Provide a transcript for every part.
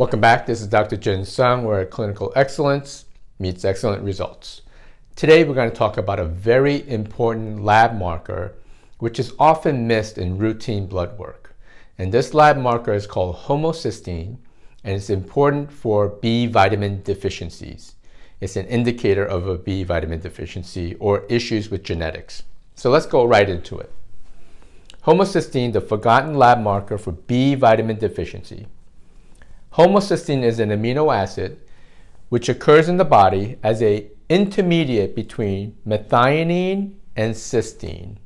Welcome back. This is Dr. Jin Sung, where clinical excellence meets excellent results. Today, we're going to talk about a very important lab marker, which is often missed in routine blood work. And this lab marker is called homocysteine, and it's important for B vitamin deficiencies. It's an indicator of a B vitamin deficiency or issues with genetics. So let's go right into it. Homocysteine, the forgotten lab marker for B vitamin deficiency. Homocysteine is an amino acid which occurs in the body as a intermediate between methionine and cysteine.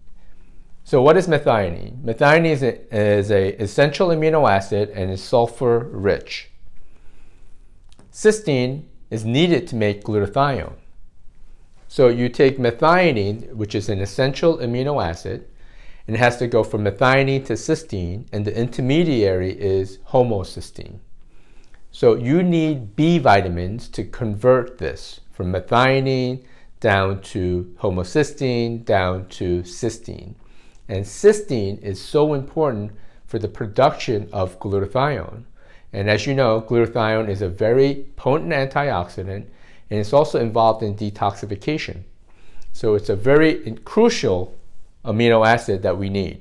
So what is methionine? Methionine is an is a essential amino acid and is sulfur rich. Cysteine is needed to make glutathione. So you take methionine, which is an essential amino acid, and it has to go from methionine to cysteine, and the intermediary is homocysteine. So you need B vitamins to convert this from methionine down to homocysteine down to cysteine. And cysteine is so important for the production of glutathione. And as you know, glutathione is a very potent antioxidant and it's also involved in detoxification. So it's a very crucial amino acid that we need.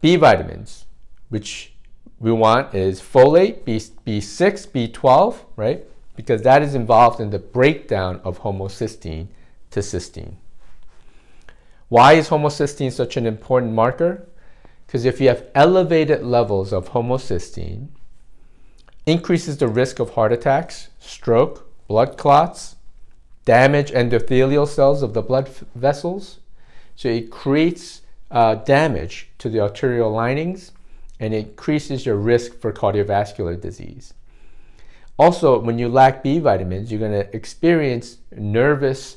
B vitamins, which we want is folate, B, B6, B12, right? Because that is involved in the breakdown of homocysteine to cysteine. Why is homocysteine such an important marker? Because if you have elevated levels of homocysteine, increases the risk of heart attacks, stroke, blood clots, damage endothelial cells of the blood vessels. So it creates uh, damage to the arterial linings and increases your risk for cardiovascular disease. Also, when you lack B vitamins, you're going to experience nervous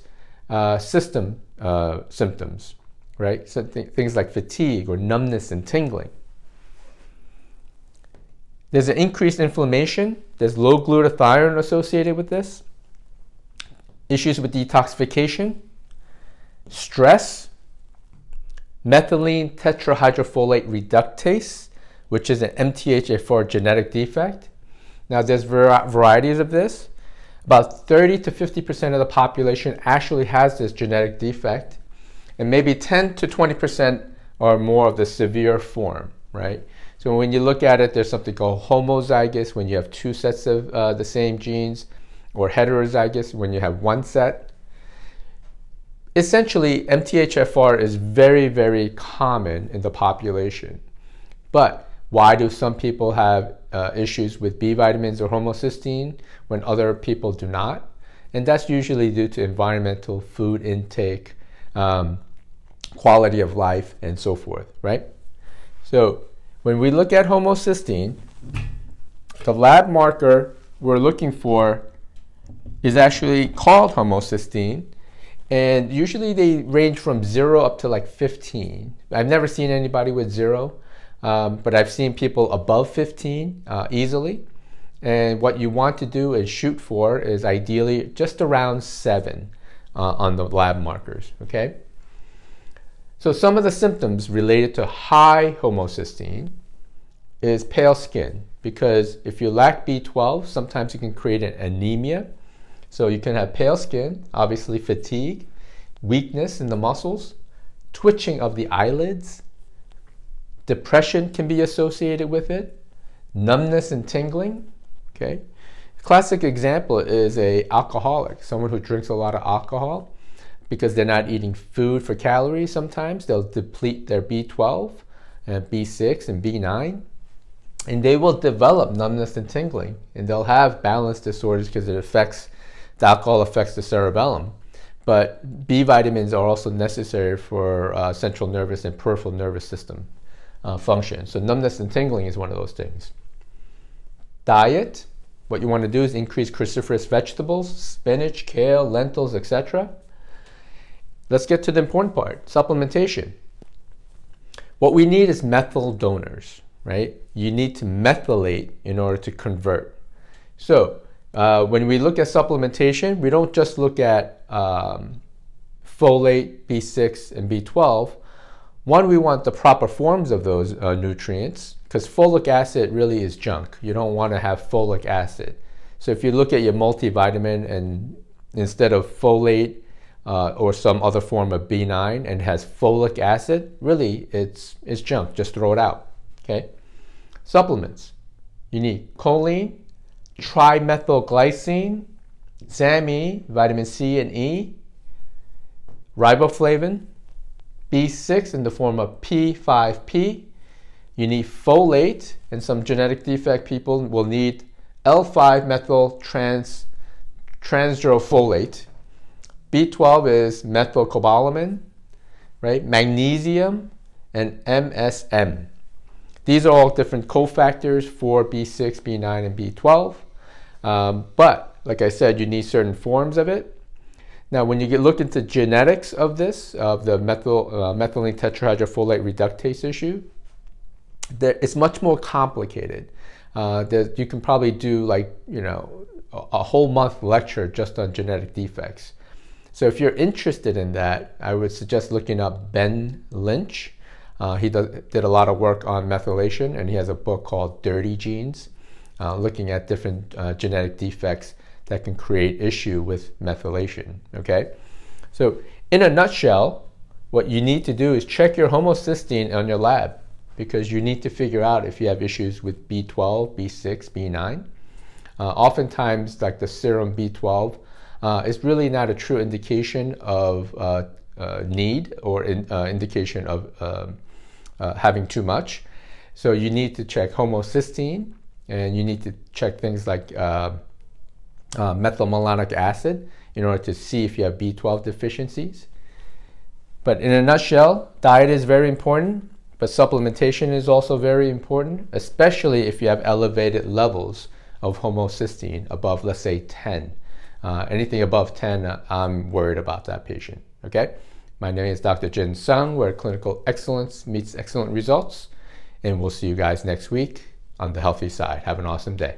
uh, system uh, symptoms, right? So th- things like fatigue or numbness and tingling. There's an increased inflammation. There's low glutathione associated with this. Issues with detoxification, stress, methylene tetrahydrofolate reductase, which is an MTHFR genetic defect. Now, there's varieties of this. About 30 to 50% of the population actually has this genetic defect, and maybe 10 to 20% or more of the severe form, right? So when you look at it, there's something called homozygous when you have two sets of uh, the same genes, or heterozygous when you have one set. Essentially, MTHFR is very, very common in the population. But why do some people have uh, issues with B vitamins or homocysteine when other people do not? And that's usually due to environmental food intake, um, quality of life, and so forth, right? So when we look at homocysteine, the lab marker we're looking for is actually called homocysteine. And usually they range from zero up to like 15. I've never seen anybody with zero. Um, but I've seen people above 15 uh, easily. And what you want to do is shoot for is ideally just around seven uh, on the lab markers, okay? So some of the symptoms related to high homocysteine is pale skin because if you lack B12, sometimes you can create an anemia. So you can have pale skin, obviously fatigue, weakness in the muscles, twitching of the eyelids, Depression can be associated with it. Numbness and tingling. Okay. Classic example is a alcoholic, someone who drinks a lot of alcohol because they're not eating food for calories sometimes. They'll deplete their B12 and B6 and B9 and they will develop numbness and tingling and they'll have balance disorders because it affects the alcohol affects the cerebellum but b vitamins are also necessary for uh, central nervous and peripheral nervous system uh, function. So numbness and tingling is one of those things. Diet, what you want to do is increase cruciferous vegetables, spinach, kale, lentils, etc. Let's get to the important part, supplementation. What we need is methyl donors, right? You need to methylate in order to convert. So uh, when we look at supplementation, we don't just look at um, folate, B6, and B12, one, we want the proper forms of those uh, nutrients because folic acid really is junk. You don't want to have folic acid. So if you look at your multivitamin and instead of folate uh, or some other form of B9 and has folic acid, really it's, it's junk. Just throw it out. Okay. Supplements. You need choline, trimethylglycine, SAMe, vitamin C and E, riboflavin, B6 in the form of P5P. You need folate, and some genetic defect people will need L5-methyl trans, transdrolfolate. B12 is methylcobalamin, right? Magnesium and MSM. These are all different cofactors for B6, B9, and B12. Um, but like I said, you need certain forms of it. Now, when you get look into genetics of this, of the methyl, uh, methylene tetrahydrofolate reductase issue, there, it's much more complicated. Uh, you can probably do like, you know, a, a whole month lecture just on genetic defects. So if you're interested in that, I would suggest looking up Ben Lynch. Uh, he does, did a lot of work on methylation, and he has a book called Dirty Genes, uh, looking at different uh, genetic defects that can create issue with methylation. Okay, so in a nutshell, what you need to do is check your homocysteine on your lab because you need to figure out if you have issues with B12, B6, B9. Uh, oftentimes, like the serum B12, uh, is really not a true indication of uh, uh need or in, uh, indication of um, uh, having too much. So you need to check homocysteine and you need to check things like uh, methylmalonic acid in order to see if you have B12 deficiencies. But in a nutshell, diet is very important, but supplementation is also very important, especially if you have elevated levels of homocysteine above, let's say, 10. Uh, anything above 10, uh, I'm worried about that patient. Okay? My name is Dr. Jin Sung, where clinical excellence meets excellent results. And we'll see you guys next week on the healthy side. Have an awesome day.